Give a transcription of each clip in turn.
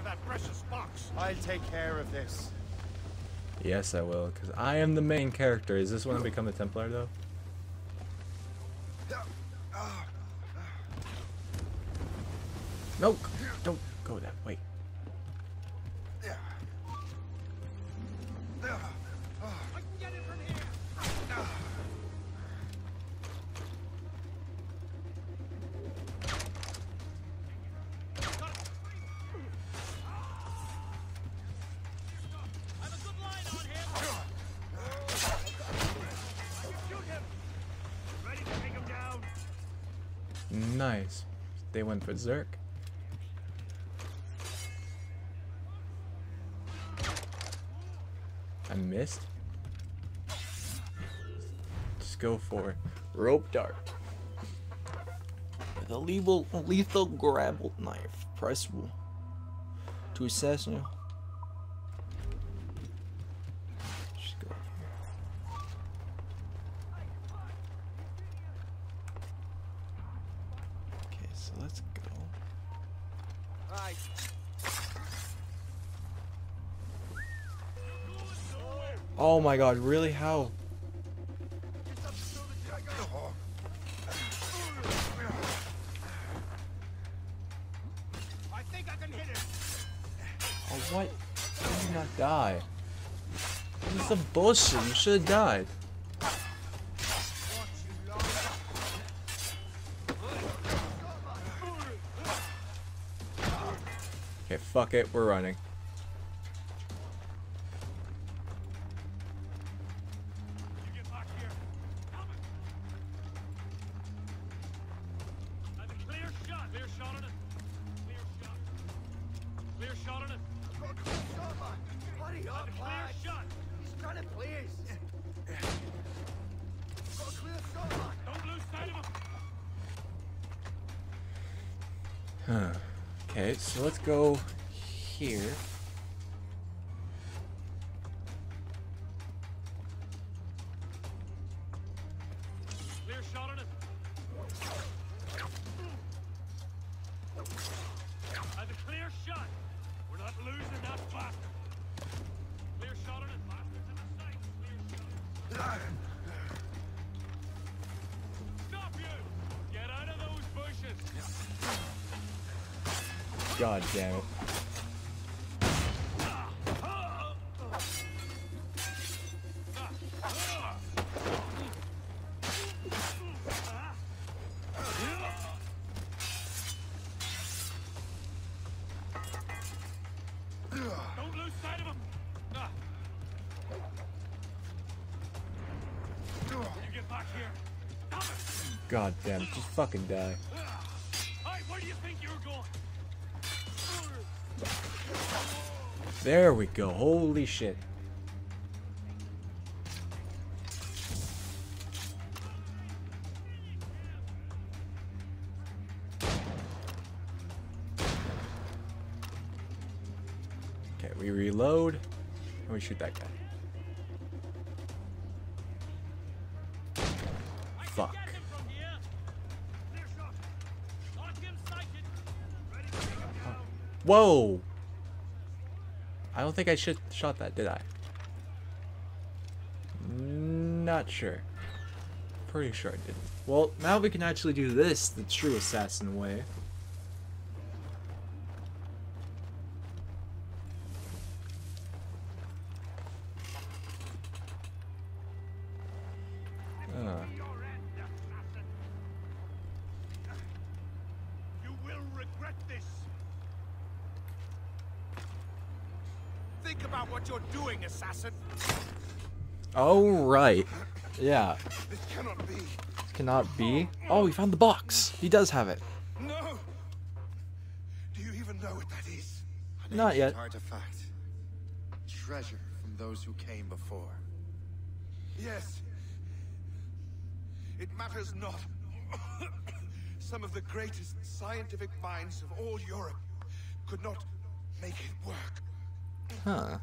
clear that precious box. I'll take care of this. Yes, I will, because I am the main character. Is this when I become a Templar, though? No, don't go that way. Nice. They went for Zerk. I missed. Just go for rope dart. With a lethal, lethal grapple knife. Press to assassinate. My god, really? How? I think I can hit him. Oh, what? How did you not die? This is some bullshit. You should have died. Okay, fuck it, we're running. You get back here. Help it. I have a clear shot. Clear shot on it. Clear shot. Clear shot on it. Hurry I have a clear shot. He's trying to please. Got a clear shot, man. Don't lose sight of him. Huh. Okay, so let's go here. Clear shot on it. I have a clear shot. We're not losing that bastard. Clear shot on it. Bastards in the sight. Clear shot. Stop you! Get out of those bushes. God damn it. God damn it, just fucking die. There we go, holy shit. Okay, we reload and we shoot that guy. Whoa! I don't think I should shot that, did I? Not sure. Pretty sure I didn't. Well, now we can actually do this the true assassin way. Uh, Your end, assassin. You will regret this. Think about what you're doing, assassin. Oh, right. Yeah, This cannot be. cannot be. Oh, we found the box. He does have it. No. Do you even know what that is? Not yet. Artifact. Treasure from those who came before. Yes. It matters not. Some of the greatest scientific minds of all Europe could not make it work. Huh.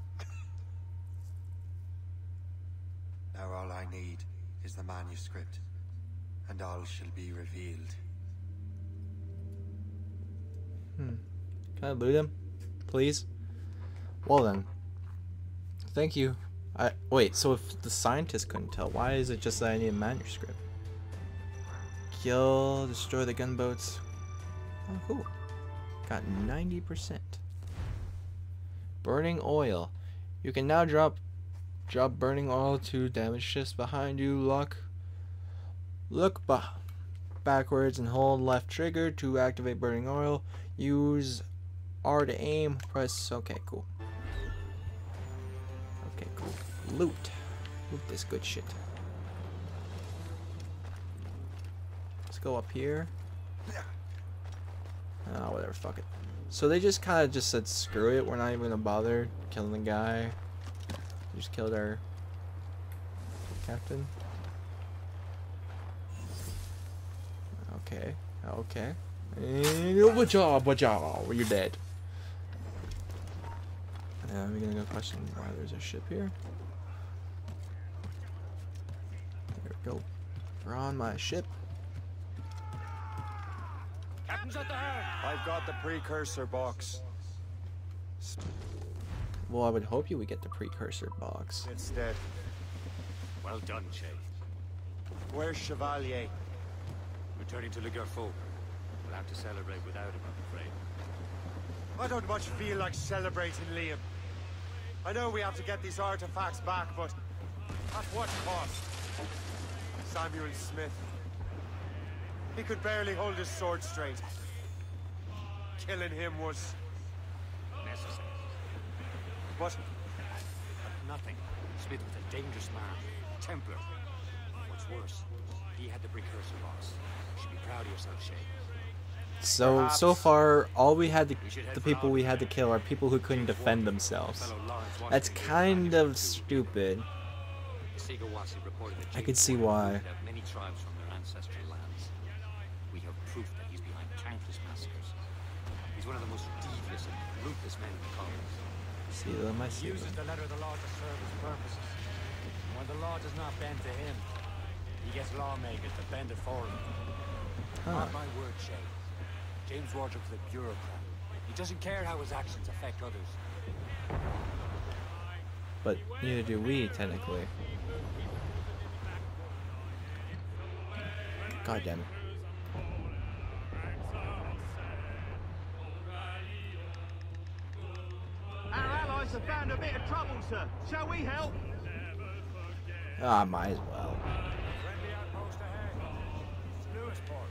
Now all I need is the manuscript, and all shall be revealed. Hmm. Can I loot him? please? Well then. Thank you. I wait, so if the scientist couldn't tell, why is it just that I need a manuscript? Kill, destroy the gunboats. Oh cool. Got 90%. Burning oil. You can now drop drop burning oil to damage ships behind you. Look look ba backwards and hold left trigger to activate burning oil. Use R to aim. Press okay, cool. Okay, cool. Loot. Loot this good shit. Let's go up here. Oh, whatever, fuck it. So they just kind of just said, screw it, we're not even gonna bother killing the guy. We just killed our captain. Okay, okay. And good job, good job, you're dead. Now we're gonna go question why there's a ship here. There we go. We're on my ship. Captain's at the helm. I've got the precursor box. Well, I would hope you would get the precursor box. It's dead. Well done, Shay. Where's Chevalier? Returning to Le Gerfaut. We'll have to celebrate without him, I'm afraid. I don't much feel like celebrating Liam. I know we have to get these artifacts back, but at what cost? Samuel Smith. He could barely hold his sword straight. Killing him was... Necessary. But Nothing. Smith was a dangerous man. Templar. What's worse, he had the precursor box. You should be proud of yourself, Shay. So so far, all we had to, We the people we had to kill are people who couldn't defend themselves. That's kind of stupid. Kesegowaase reported that I could James see Wharton why. We have proof that he's behind countless massacres. He's one of the most devious and ruthless men in the colonies. I He uses the letter of the law to serve his purposes. And when the law does not bend to him, he gets lawmakers to bend it for him. Huh. Mark my word, Shay. James Wardrop's a bureaucrat. He doesn't care how his actions affect others. But neither do we, technically. God damn it. Our allies have found a bit of trouble, sir. Shall we help? Ah, might as well. Friendly outpost ahead. Lewisport.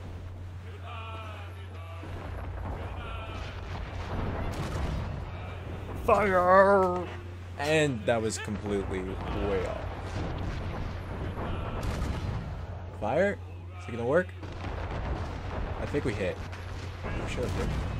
Fire! And that was completely way off. Fire? Is it gonna work? I think we hit. We should have.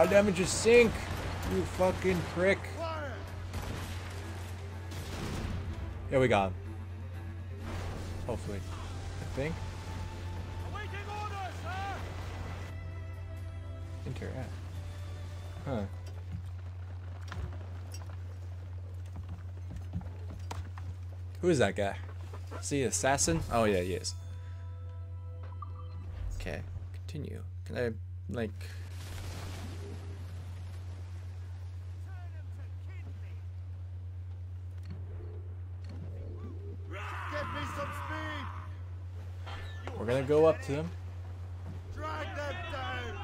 God damn it, just sink! You fucking prick. Here we go. Hopefully. I think. Interact. Huh. Who is that guy? Is he assassin? Oh yeah, he is. Okay, continue. Can I, like... Get me some speed! We're gonna go up to them down!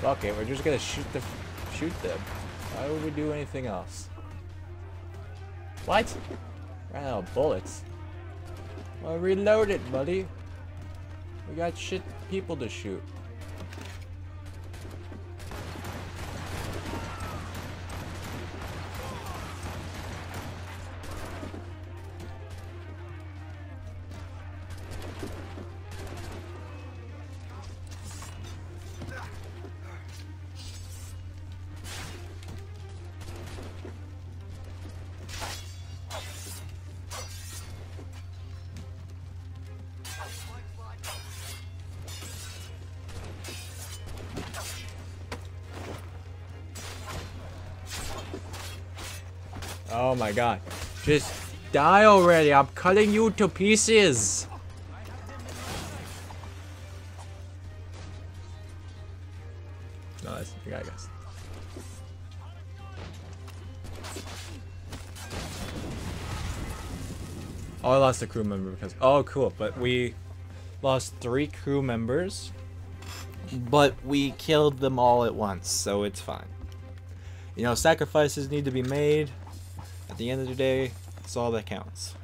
Fuck it, we're just gonna shoot the shoot them. Why would we do anything else? What? Ran out of bullets. Well, reload it, buddy. We got shit people to shoot. Oh my god. Just die already. I'm cutting you to pieces. No, that's the guy. Oh, I lost a crew member because. Oh, cool. But we lost three crew members. But we killed them all at once, so it's fine. You know, sacrifices need to be made. At the end of the day, it's all that counts.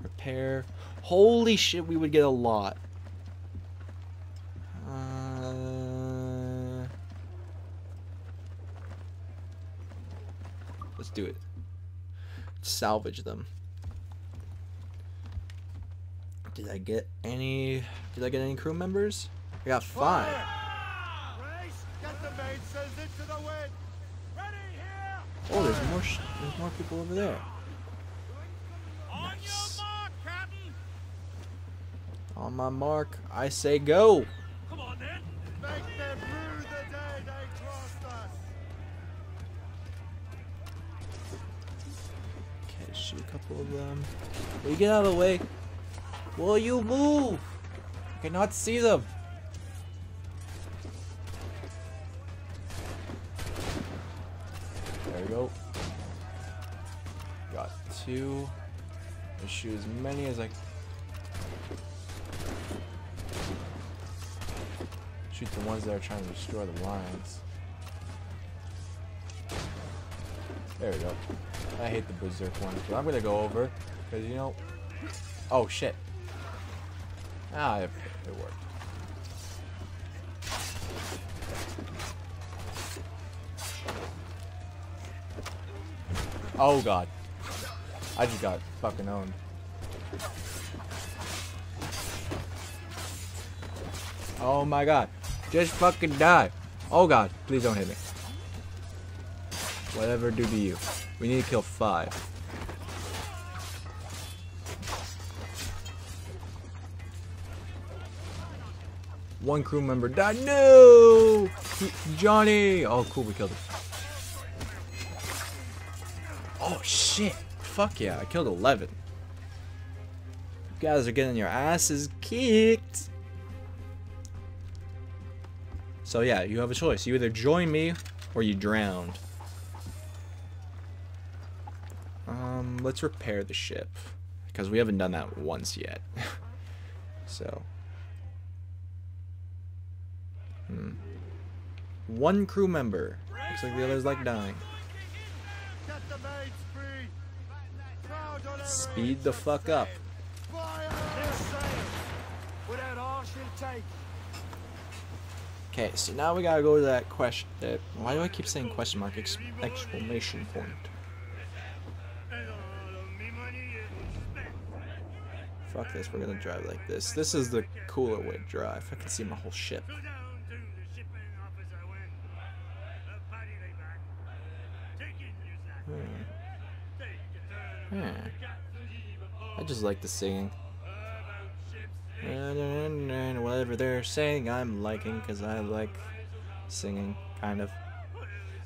Repair. Holy shit, we would get a lot. Uh, let's do it. Salvage them. Did I get any? Did I get any crew members? I got five. Race, get the mainsails into the wind. Ready here! Oh, there's more. Sh- there's more people over there. On Nice. your mark, Captain! On my mark, I say go. Come on then! Make them rue the day they crossed us. Okay, shoot a couple of them. Will you get out of the way? Will you move? I cannot see them. Shoot as many as I. Shoot the ones that are trying to destroy the lines. There we go. I hate the berserk ones, but I'm gonna go over because you know. Oh shit. Ah, it, it worked. Oh god. I just got fucking owned. Oh my god. Just fucking die. Oh god, please don't hit me. Whatever do to you. We need to kill five. One crew member died. No! Johnny! Oh, cool, we killed him. Oh, shit. Fuck yeah, I killed 11. Guys are getting your asses kicked. So yeah, you have a choice. You either join me or you drowned. Um, let's repair the ship. Because we haven't done that once yet. so. Hmm. One crew member. Looks like the others like dying. Speed the fuck up. Okay, so now we gotta go to that question. That why do I keep saying question mark? Ex- exclamation point. Fuck this, we're gonna drive like this. This is the cooler way to drive. I can see my whole ship. Go down to the shipping officer when the paddy lay back. Take in your sack. Hmm. Take your turn. Hmm. Like the singing. ships. Whatever they're saying, I'm liking because I like singing, kind of.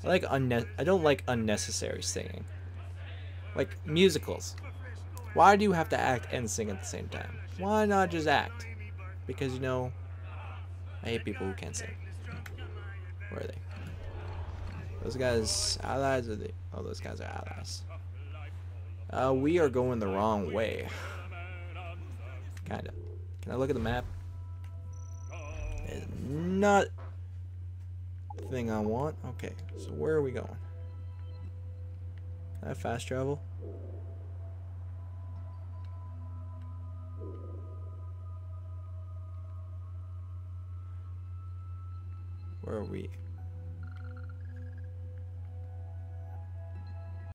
I like unne- I don't like unnecessary singing. Like musicals. Why do you have to act and sing at the same time? Why not just act? Because you know, I hate people who can't sing. Where are they? Those guys allies or they? Oh, those guys are allies. Uh, we are going the wrong way. Kinda. Can I look at the map? It's not the thing I want. Okay, so where are we going? Can I fast travel? Where are we?